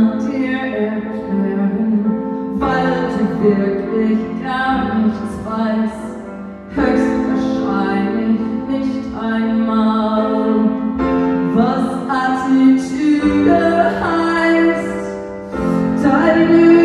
an dir erklären, weil du wirklich gar nichts weißt, höchstwahrscheinlich nicht einmal, was Attitüde heißt. Deine Lüge.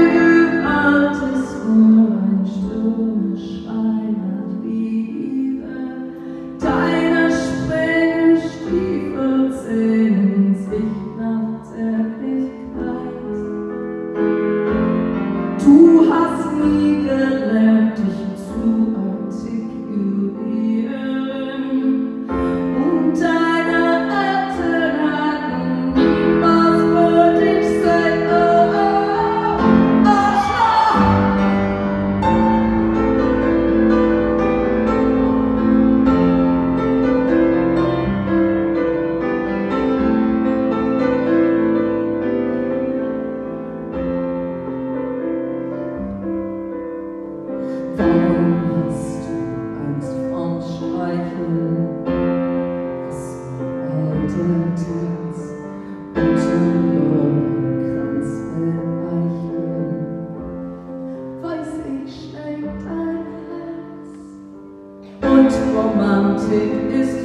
und romantik ist